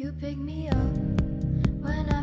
You pick me up when I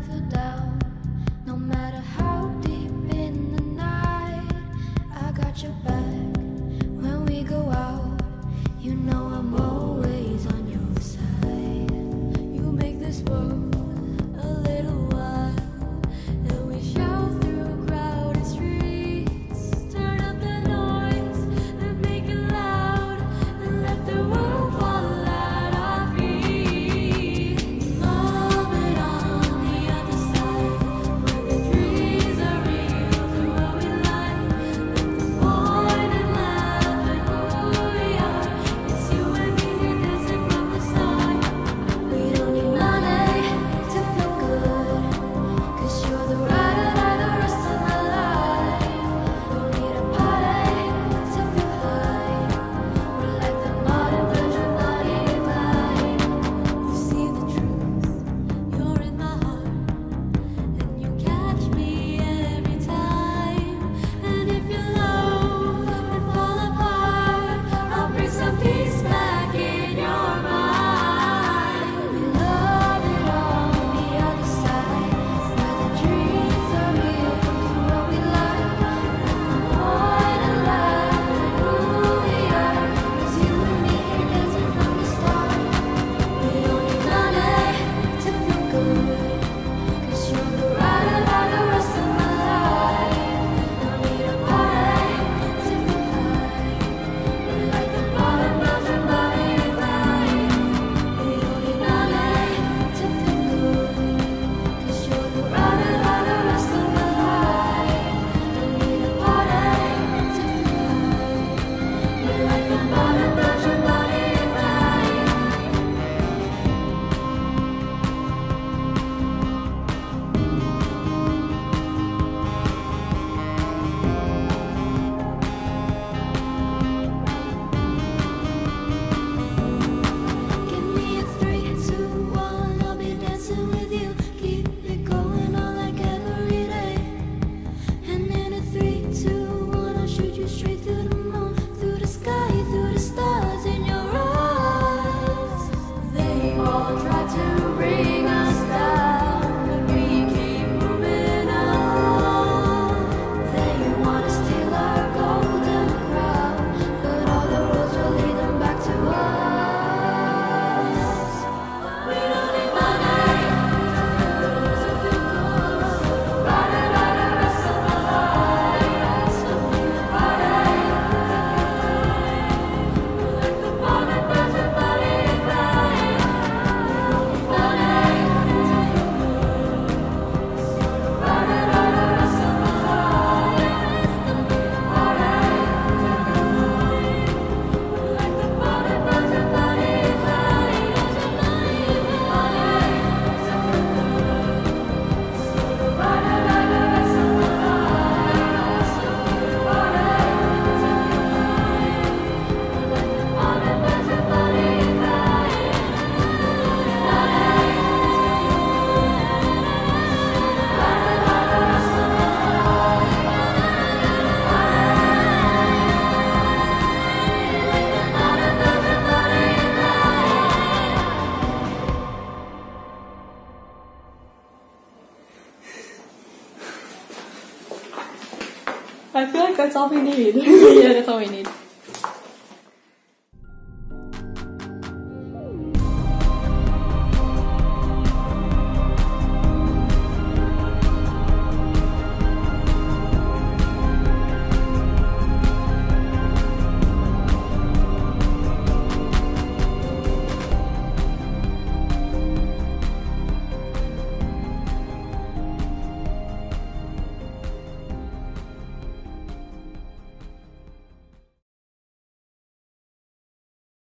I feel like that's all we need. yeah, that's all we need.